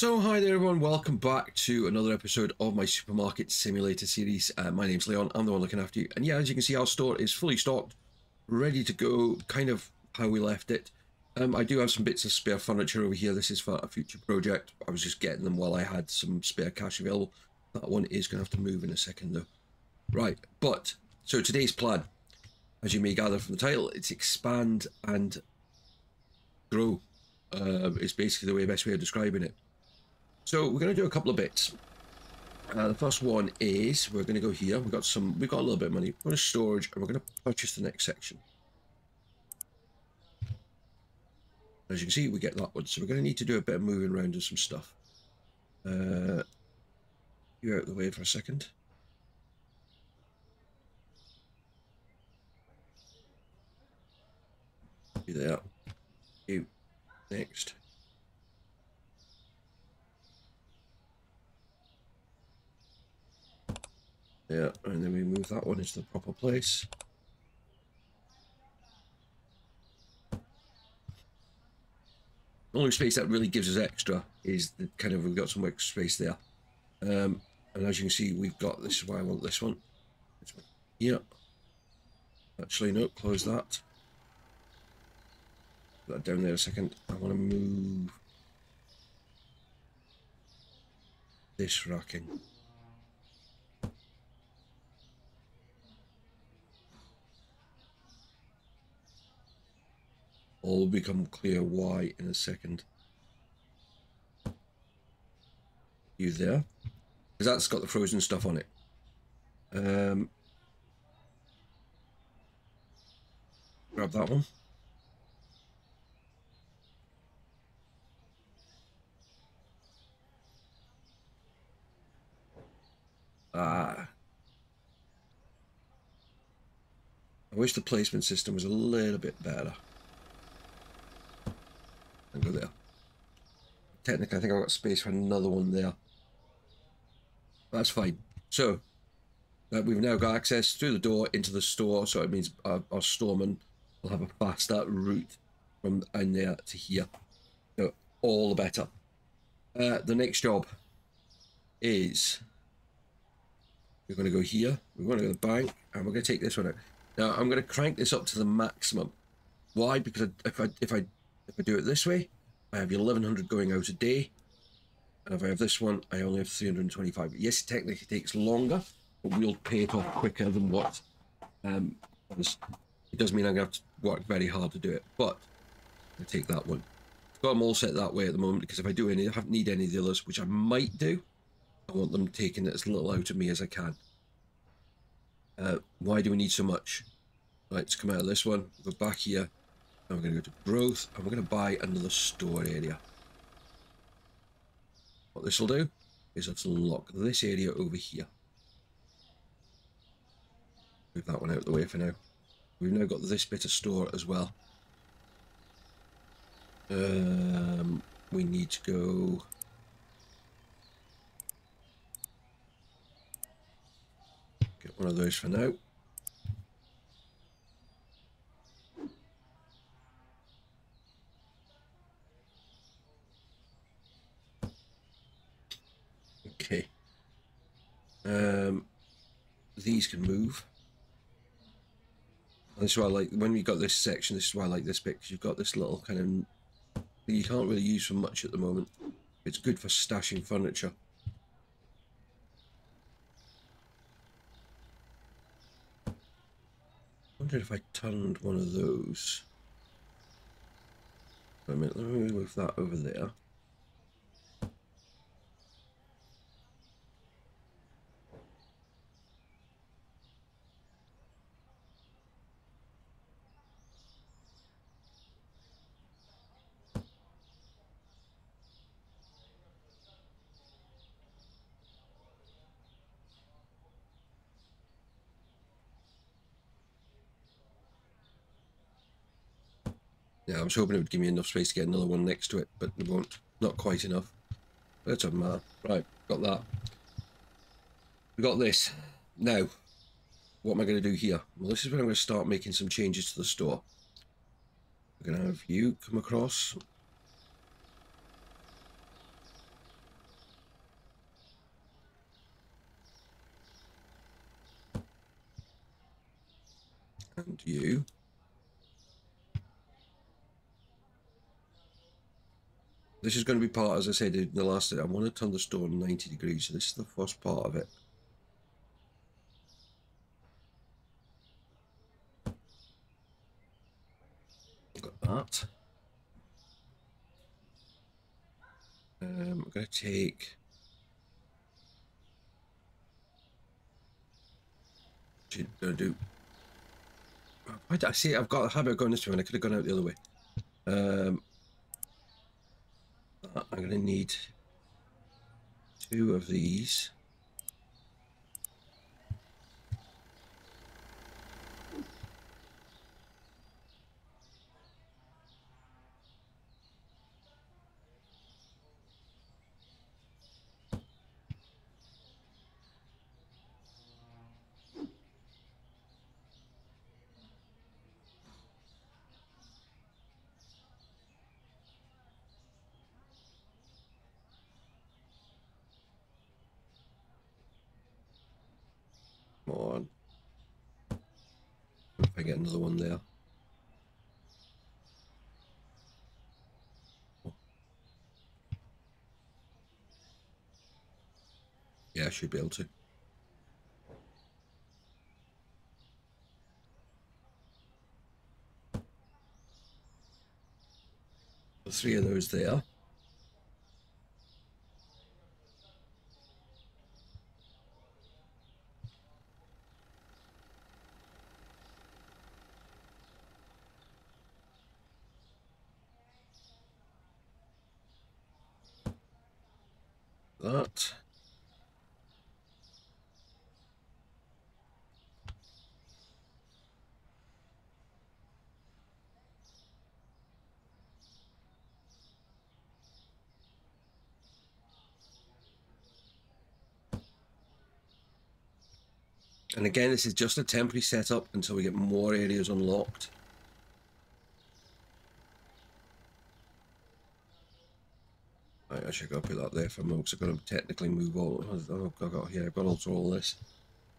So hi there everyone, welcome back to another episode of my Supermarket Simulator series. Uh, my name's Leon, I'm the one looking after you. And yeah, as you can see, our store is fully stocked, ready to go, kind of how we left it. Um, I do have some bits of spare furniture over here. This is for a future project. I was just getting them while I had some spare cash available. That one is going to have to move in a second though. Right, but, so today's plan, as you may gather from the title, it's expand and grow. Uh, is basically the way, best way of describing it. So we're going to do a couple of bits. Uh, the first one is we're going to go here. We've got some. We've got a little bit of money. We're going to storage, and we're going to purchase the next section. As you can see, we get that one. So we're going to need to do a bit of moving around and some stuff. Uh, you out of the way for a second. You there. You next. Yeah, and then we move that one into the proper place. The only space that really gives us extra is the kind of we've got some extra space there. Um, and as you can see, we've got this is why I want this one. This one here. Actually, no, close that. Put that down there a second. I want to move this racking. All will become clear why in a second. You there? Because that's got the frozen stuff on it. Um, grab that one. Ah. I wish the placement system was a little bit better and go there. Technically, I think I've got space for another one there. That's fine. So, uh, we've now got access through the door into the store, so it means our, our storeman will have a faster route from in there to here. So, all the better. Uh, the next job is we're going to go here, we're going to go to the bank, and we're going to take this one out. Now, I'm going to crank this up to the maximum. Why? Because if I if I if I do it this way, I have 1100 going out a day. And if I have this one, I only have 325. Yes, it technically takes longer, but we'll pay it off quicker than what. Um, it does mean I'm going to have to work very hard to do it, but I take that one. I've got them all set that way at the moment because if I do any, I don't need any of the others, which I might do. I want them taking it as little out of me as I can. Uh, why do we need so much? Right, let's come out of this one, go back here, and we're going to go to growth and we're going to buy another store area. What this will do is let's lock this area over here. Move that one out of the way for now. We've now got this bit of store as well. Um, we need to go... Get one of those for now. Okay. Um, these can move. And this is why I like, when we got this section, this is why I like this bit, because you've got this little kind of, you can't really use for much at the moment. It's good for stashing furniture. I if I turned one of those. Wait a minute, let me move that over there. Yeah, I was hoping it would give me enough space to get another one next to it, but it won't. Not quite enough. But it doesn't matter. Right, got that. We got this. Now, what am I going to do here? Well, this is where I'm going to start making some changes to the store. We're going to have you come across. And you. This is going to be part, as I said in the last, I want to turn the stone 90 degrees, so this is the first part of it. Got that. Um, I'm going to take to do. Why did I see? I've got a habit of going this way, and I could have gone out the other way. Um, I'm going to need two of these. Come on. If I get another one there. Yeah, I should be able to. Three of those there. That. And again, this is just a temporary setup until we get more areas unlocked. Right, I should go put that there for monks. I've got to technically move all. Oh, I've got here. I've got to alter all this.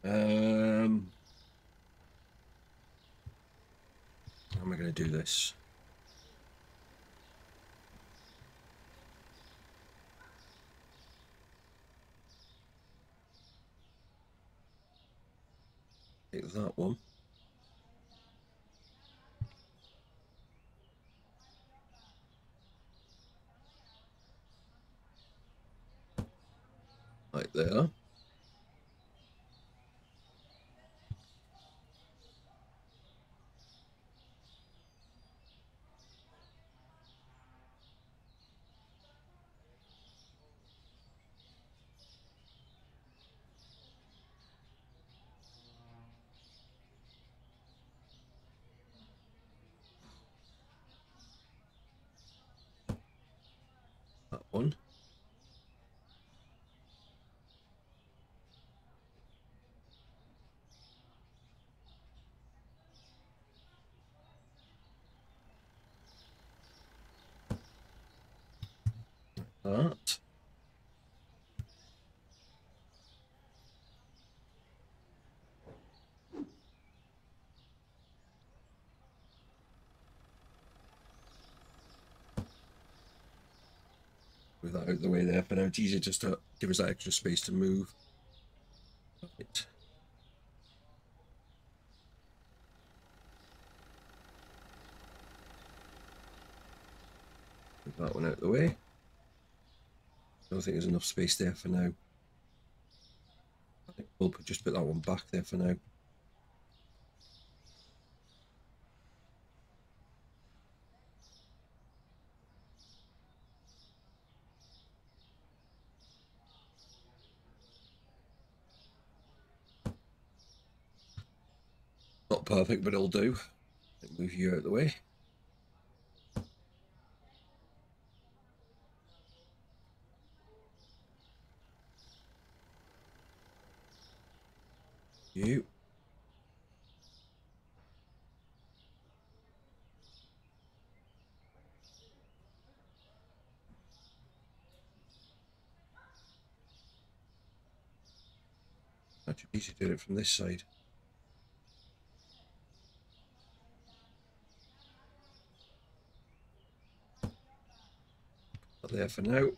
Um, how am I going to do this? Take that one. Right there. That one. That. With that out the way there but now, it's easier just to give us that extra space to move. Right. Move that one out of the way. I don't think there's enough space there for now. I think we'll just put that one back there for now. Perfect, but it'll do. Move you out of the way. You. Actually, easy to do it from this side. There for now.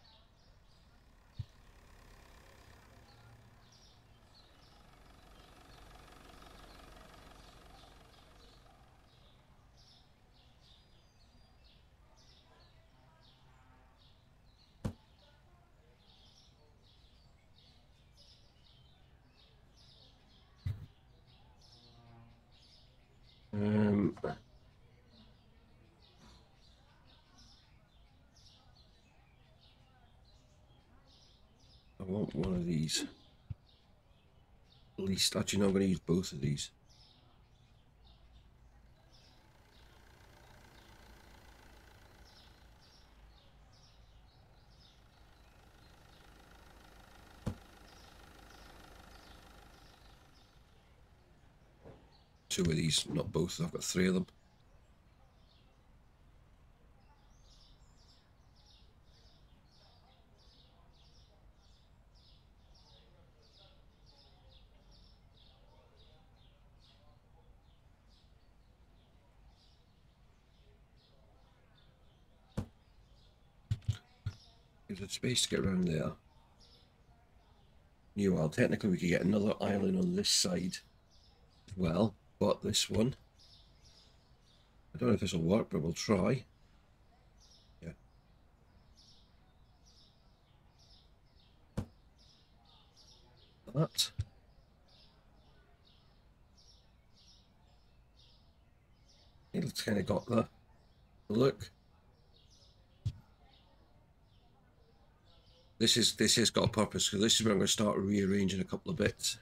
Um, I want one of these. At least, actually, no, I'm going to use both of these. Two of these, not both. I've got three of them. Gives it space to get around there. Well, technically we could get another island on this side as well, but this one, I don't know if this will work, but we'll try. Yeah. That. It's kind of got the look. This is this has got a purpose because this is where I'm going to start rearranging a couple of bits.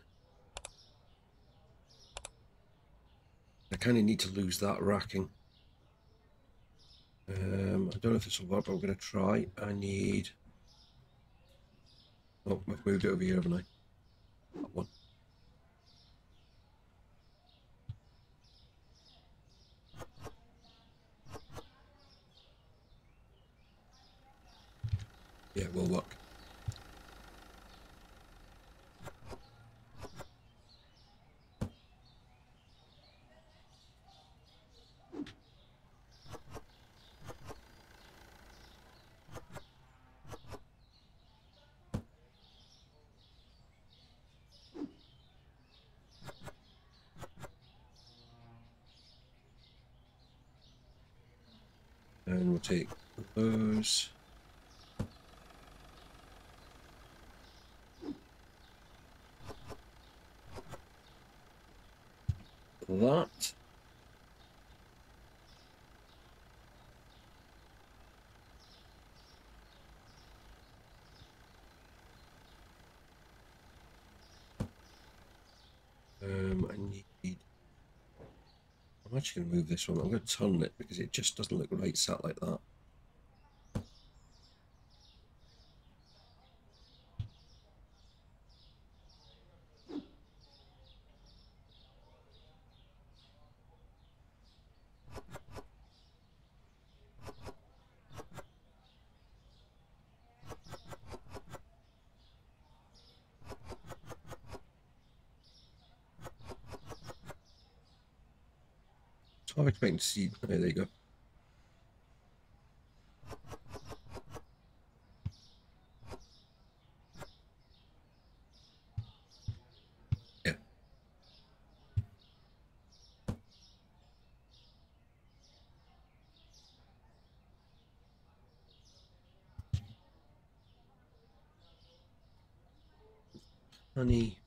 I kind of need to lose that racking. Um, I don't know if this will work, but I'm going to try. I need. Oh, I've moved it over here, haven't I? That one. Yeah, it will work. And we'll take those. That. Um, I need. I'm going to move this one. I'm going to turn it because it just doesn't look right sat like that. So I'm expecting to see. Oh, there you go. Yeah. Honey.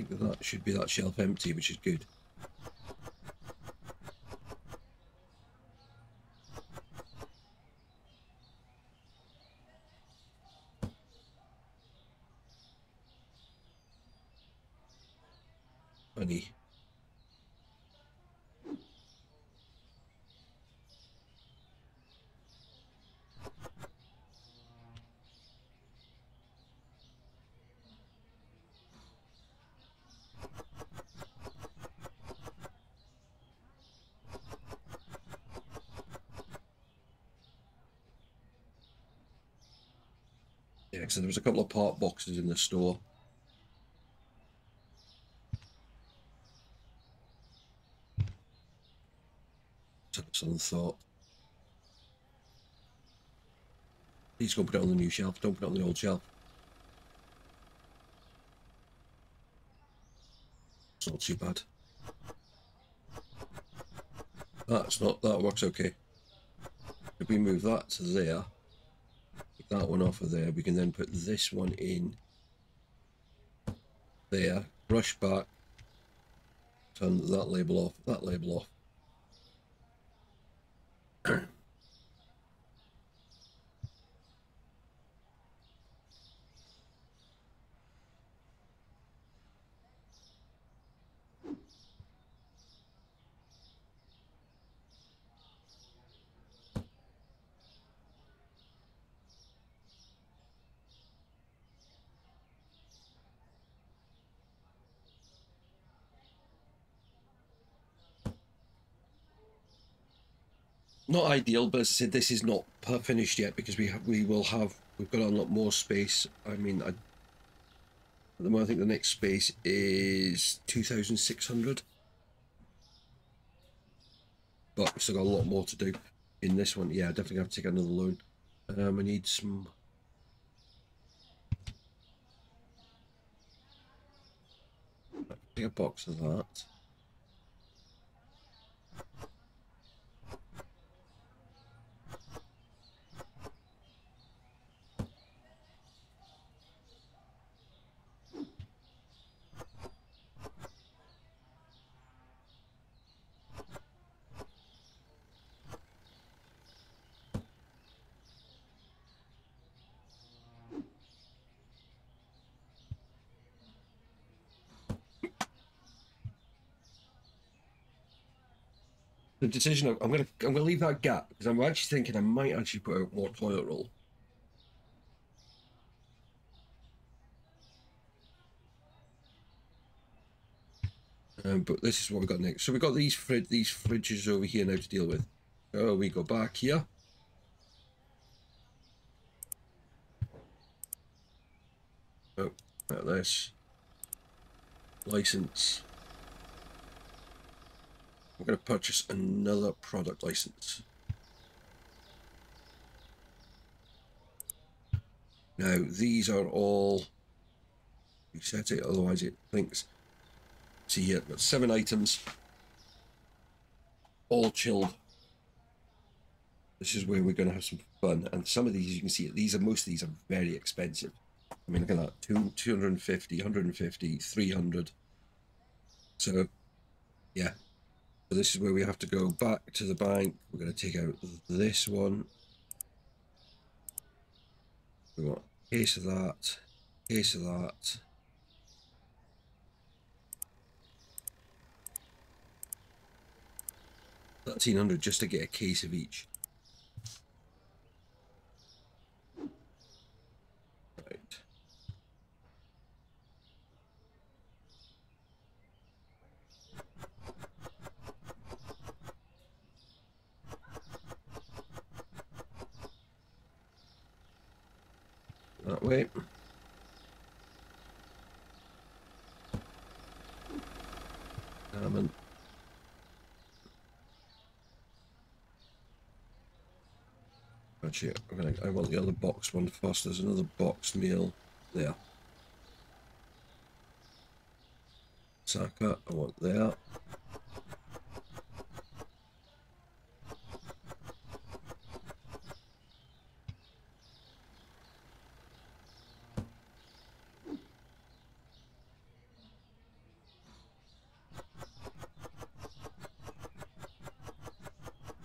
I think that should be that shelf empty, which is good. Honey. Yeah, so there was a couple of part boxes in the store. Took some thought. Please go put it on the new shelf. Don't put it on the old shelf. It's not too bad. That's not, that works okay. If we move that to there, that one off of there, we can then put this one in there, brush back, turn that label off, that label off. Not ideal, but as I said, this is not finished yet because we have, we will have we've got a lot more space. I mean, I, at the moment, I think the next space is two thousand six hundred, but we've still got a lot more to do in this one. Yeah, I definitely have to take another loan. Um, I need some. A box of that. The decision of, I'm gonna I'm gonna leave that gap because I'm actually thinking I might actually put out more toilet roll. Um, but this is what we got next. So we got these frid these fridges over here now to deal with. Oh, we go back here. Oh, at this license. We're going to purchase another product license. Now, these are all, you set it, otherwise it thinks, see here, got seven items, all chilled. This is where we're going to have some fun. And some of these, you can see, these are, most of these are very expensive. I mean, look at that, two, 250, 150, 300. So, yeah, so this is where we have to go back to the bank. We're going to take out this one. We want a case of that, case of that. Thirteen hundred just to get a case of each. That way. Um, actually, I'm gonna, I want the other box one first. There's another box meal there. Saka, I want there.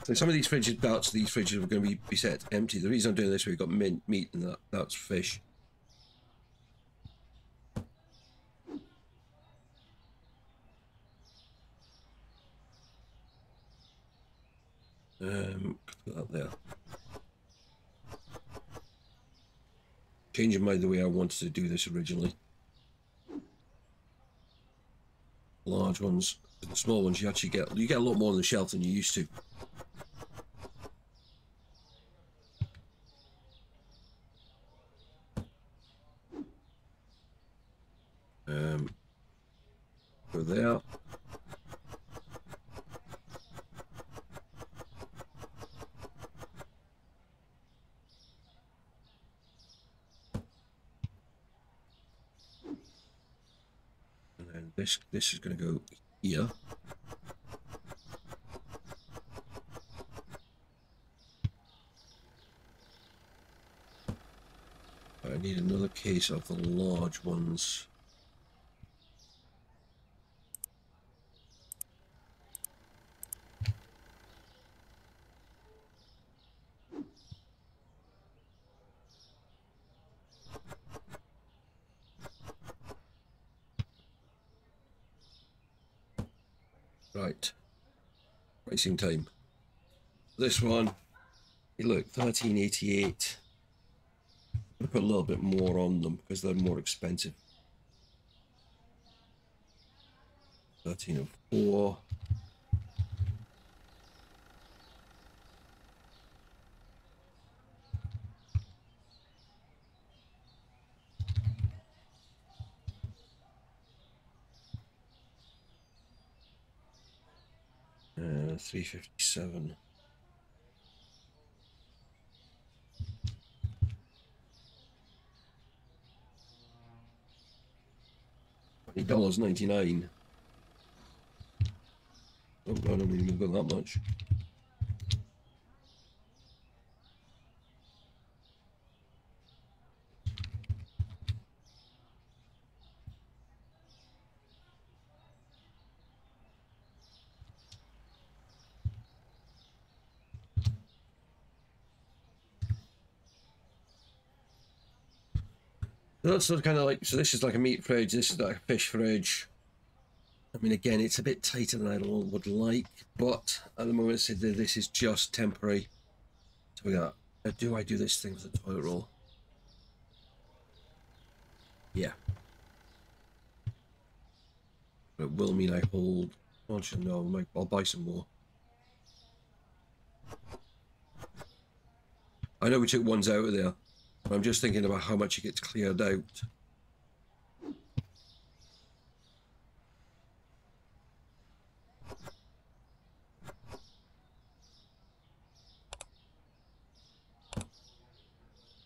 So some of these fridges, of these fridges are going to be, be set empty. The reason I'm doing this, we've got mint, meat, and that, that's fish. Um, put that there. Changing mind the way I wanted to do this originally. Large ones, the small ones, you actually get you get a lot more on the shelf than you used to. This this is going to go here. I need another case of the large ones. Right. Racing time. This one, you look, 1388. I'll put a little bit more on them because they're more expensive. 1304. Uh, 357. Eight dollars ninety nine. Oh, I don't mean we've got that much. That's kind of like, so this is like a meat fridge, this is like a fish fridge. I mean, again, it's a bit tighter than I would like, but at the moment, this is just temporary. So we got, uh, do I do this thing with the toilet roll? Yeah. It will mean I hold, actually no, I'll buy some more. I know we took ones out of there. I'm just thinking about how much it gets cleared out.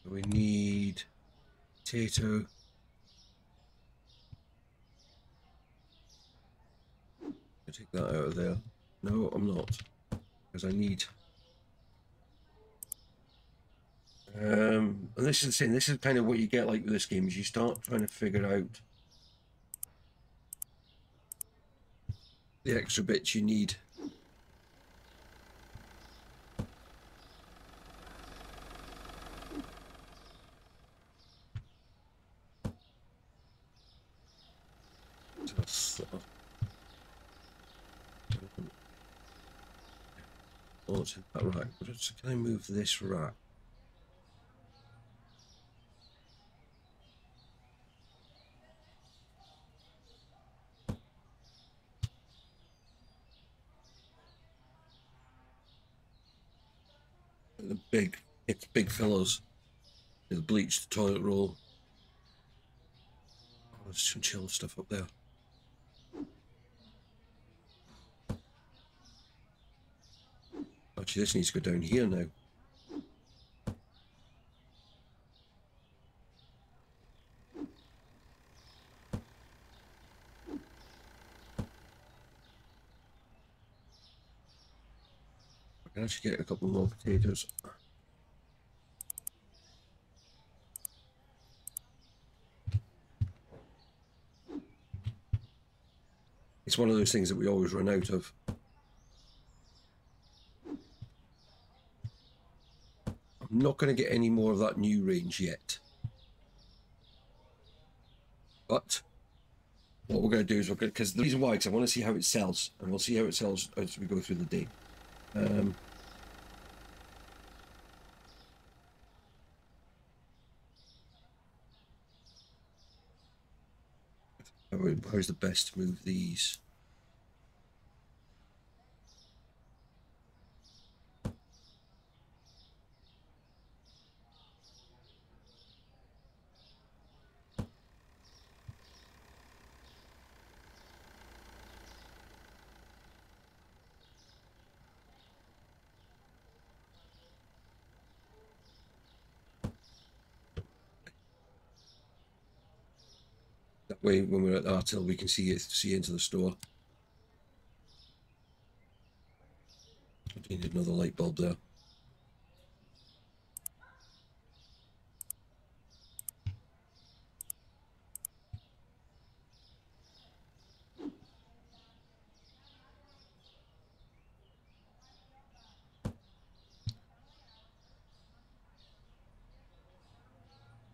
We need potato. take that out of there. No, I'm not. Because I need um, and this is the same. This is kind of what you get like with this game is you start trying to figure out the extra bits you need. Oh, right. Can I move this rack? The big, it's big fellows. The bleached toilet roll. Oh, there's some chill stuff up there. Actually, this needs to go down here now. I actually get a couple more potatoes. It's one of those things that we always run out of. I'm not going to get any more of that new range yet. But what we're going to do is we're going to, because the reason why, because I want to see how it sells, and we'll see how it sells as we go through the day. Um, how's the best to move these? Way when we're at our we can see it see into the store. I need another light bulb there.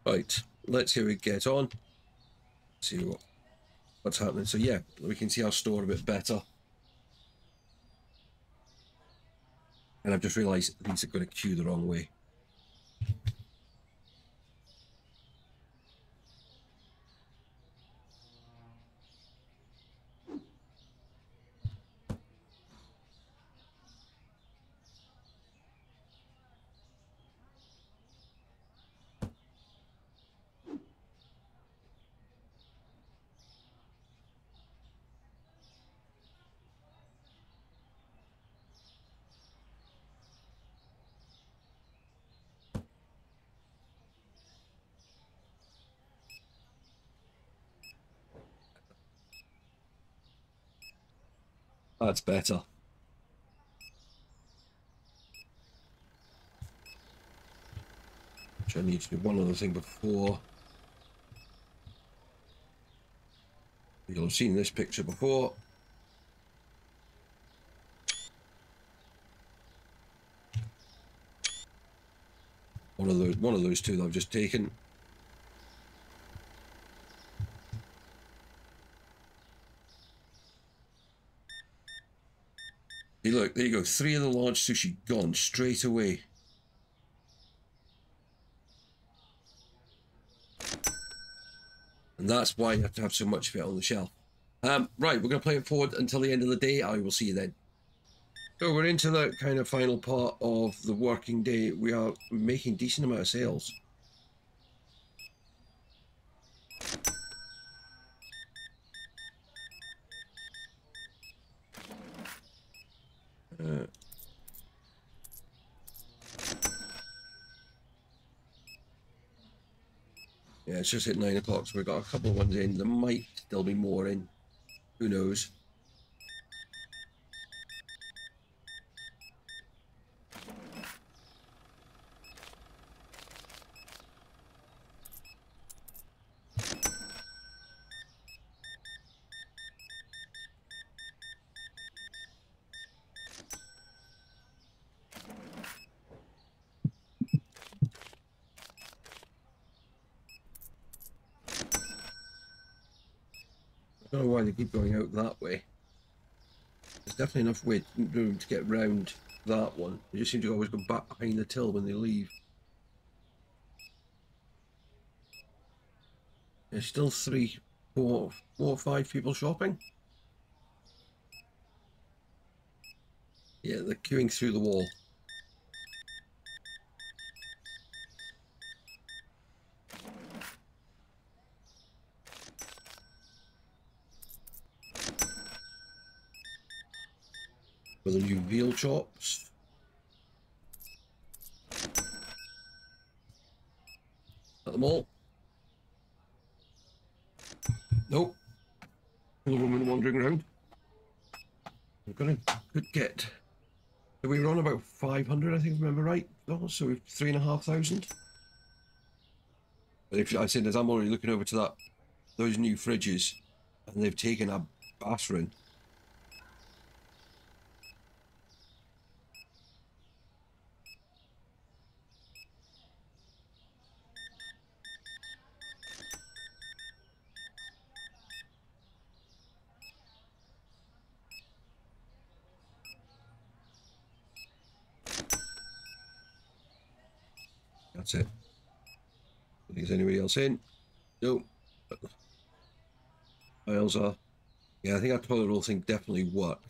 Right, let's how we get on. See what what's happening. So yeah, we can see our store a bit better. And I've just realised these are going to queue the wrong way. That's better. Which I need to do one other thing before. You'll have seen this picture before. One of those, one of those two that I've just taken. Hey, look, there you go. Three of the large sushi gone straight away. And that's why you have to have so much of it on the shelf. Um, right, we're going to play it forward until the end of the day. I will see you then. So we're into the kind of final part of the working day. We are making decent amount of sales. Yeah, it's just at nine o'clock, so we've got a couple of ones in. There might still be more in. Who knows? Don't know why they keep going out that way. There's definitely enough way, room to get round that one. They just seem to always go back behind the till when they leave. There's still three, four, four or five people shopping. Yeah, they're queuing through the wall. For the new veal chops. At them all. Nope. Another woman wandering around. We're gonna could get. We were on about 500, I think, remember right. Oh, so we've three and a half thousand. But if I said, as I'm already looking over to that, those new fridges, and they've taken a bathroom. That's it. I think there's anybody else in. No. Files are. Yeah, I think that toilet roll thing definitely worked.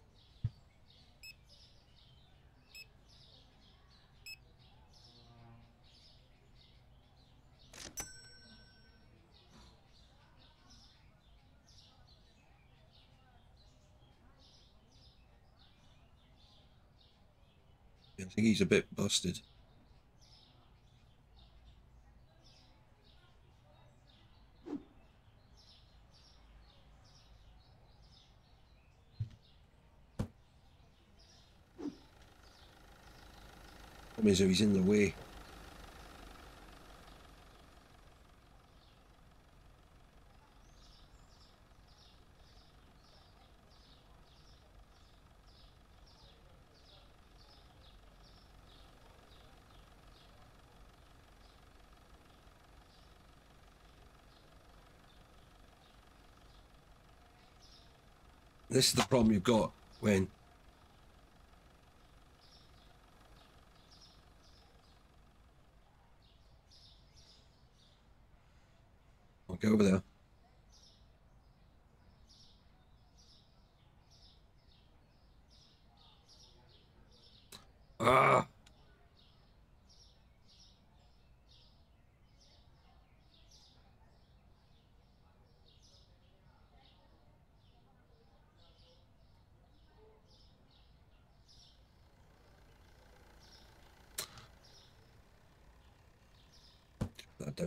I think he's a bit busted. Problem is he's in the way. This is the problem you've got when I'll go over there. Ah.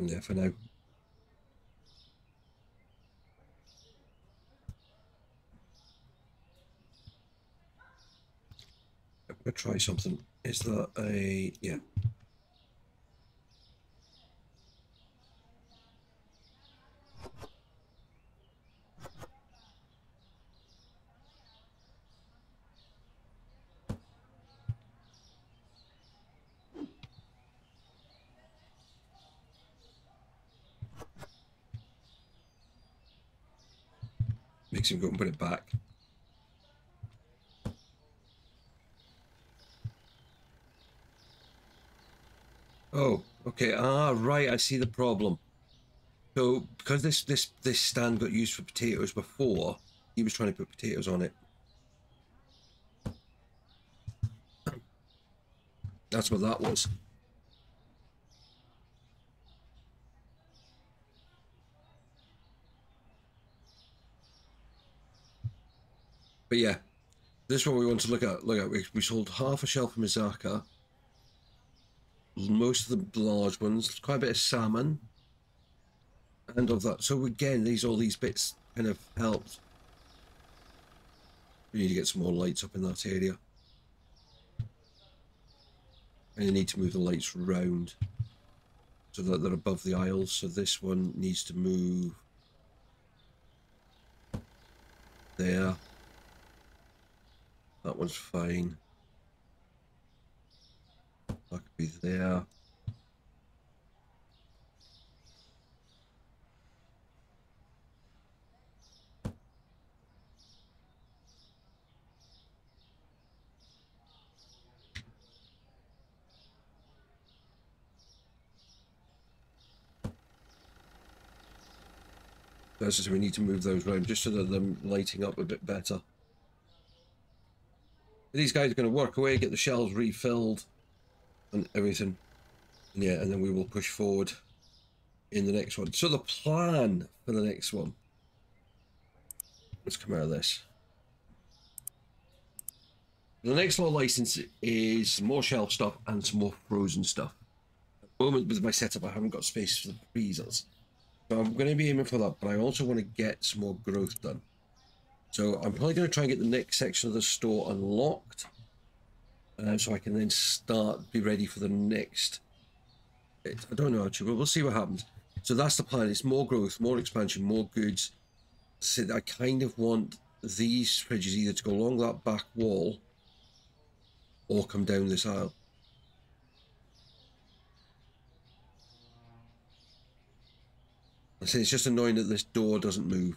Down there for now. I'm gonna try something. Is that a yeah? Him go and put it back. Oh, okay. Ah, right. I see the problem. So because this this this stand got used for potatoes before, he was trying to put potatoes on it. That's what that was. But yeah, this is what we want to look at. Look at we, we sold half a shelf of Mizaka, most of the large ones, quite a bit of salmon, and of that. So again, these all these bits kind of helped. We need to get some more lights up in that area. And you need to move the lights round so that they're above the aisles. So this one needs to move there. That one's fine. That could be there. That's just we need to move those around just so that they're lighting up a bit better. These guys are going to work away, get the shelves refilled and everything. And yeah, and then we will push forward in the next one. So the plan for the next one. Let's come out of this. The next lot license is more shelf stuff and some more frozen stuff. At the moment with my setup, I haven't got space for the freezers. So I'm going to be aiming for that, but I also want to get some more growth done. So I'm probably going to try and get the next section of the store unlocked. Uh, so I can then start, be ready for the next. I don't know actually, but we'll see what happens. So that's the plan. It's more growth, more expansion, more goods. So I kind of want these fridges either to go along that back wall or come down this aisle. I say it's just annoying that this door doesn't move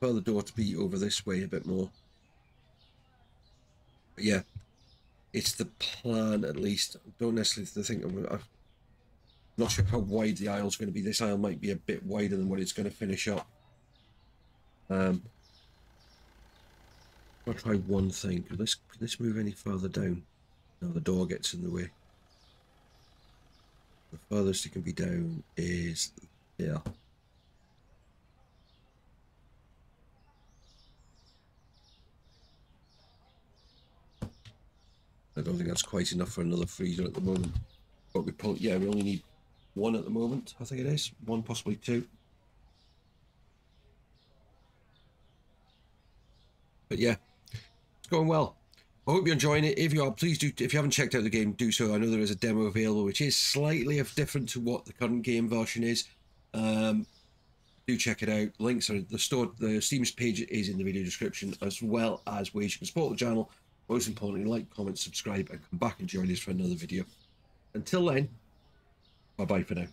prefer the door to be over this way a bit more. But yeah, it's the plan at least. Don't necessarily think I'm, I'm not sure how wide the aisle's going to be. This aisle might be a bit wider than what it's going to finish up. Um, I'll try one thing. Can this, can this move any further down? No, the door gets in the way. The furthest it can be down is there. I don't think that's quite enough for another freezer at the moment. But we probably, yeah, we only need one at the moment, I think it is. One, possibly two. But yeah, it's going well. I hope you're enjoying it. If you are, please do. If you haven't checked out the game, do so. I know there is a demo available, which is slightly different to what the current game version is. Um, do check it out. Links are the store. The Steam page is in the video description, as well as ways you can support the channel. Most importantly, like, comment, subscribe, and come back and join us for another video. Until then, bye bye for now.